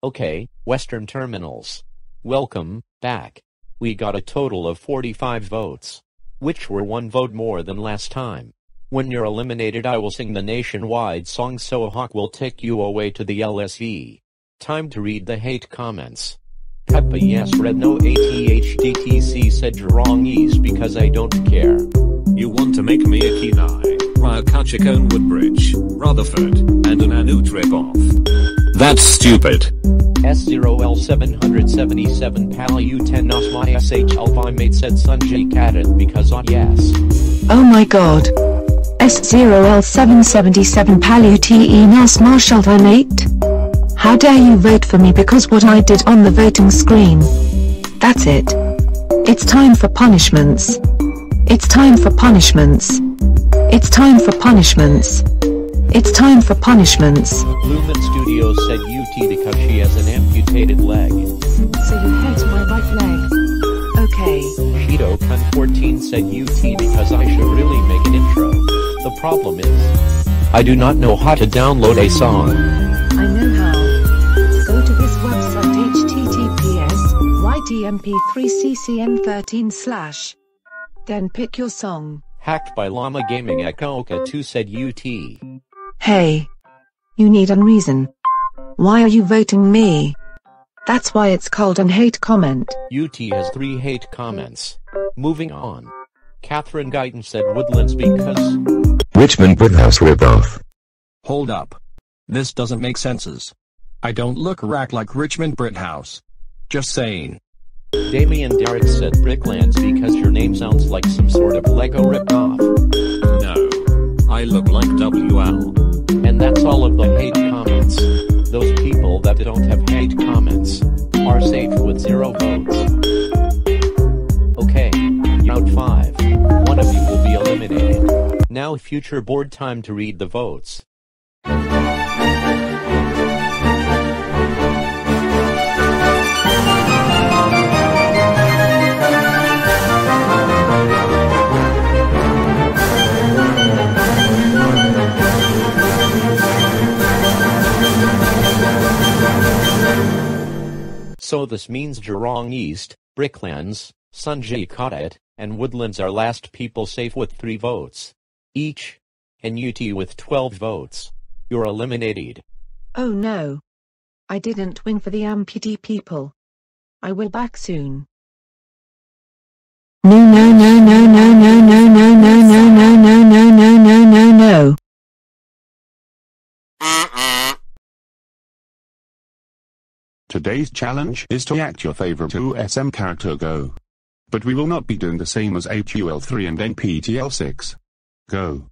Okay, Western Terminals. Welcome back. We got a total of 45 votes, which were one vote more than last time. When you're eliminated, I will sing the nationwide song So a Hawk will take you away to the LSE. Time to read the hate comments. Peppa yes red no ATHDTC said Jurong East because I don't care. You want to make me a Kenai, Ryakachikone Woodbridge, Rutherford, and an Anu trip off. That's stupid. S0L777 Pal U10 Osma SH Alpha mate said Sanjay Kadat because on yes. Oh my god. S0L777 Palute Nas Marshall Vanate? How dare you vote for me because what I did on the voting screen? That's it. It's time for punishments. It's time for punishments. It's time for punishments. It's time for punishments. Lumen Studios said UT because she has an amputated leg. So you hate my right leg? Okay. Shido Kun 14 said UT because I should really make an intro. The problem is, I do not know how to download a song. I know how. Go to this website https ytmp3ccn13 slash. Then pick your song. Hacked by Llama Gaming Ekaoka 2 said UT. Hey. You need a reason. Why are you voting me? That's why it's called an hate comment. UT has three hate comments. Moving on. Catherine Guyton said Woodlands because Richmond Woodhouse ripoff. Hold up. This doesn't make senses. I don't look rack like Richmond Brithouse. Just saying. Damien Derrick said Bricklands because your name sounds like some sort of Lego ripoff. No. I look like WL. And that's all of the hate comments. Those people that don't have hate comments are safe with zero votes. Okay, round 5. One of you will be eliminated. Now future board time to read the votes. So this means Jurong East, Bricklands, Sanjay Kadat, and Woodlands are last people safe with 3 votes each, and UT with 12 votes. You're eliminated. Oh no. I didn't win for the amputee people. I will back soon. No no no no no no no no no no no no no no no no no. Today's challenge is to act your favorite OSM character Go. But we will not be doing the same as HUL3 and NPTL6. Go.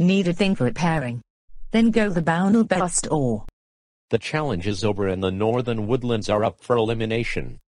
Need a thing for repairing. Then go the bound bust or. The challenge is over and the northern woodlands are up for elimination.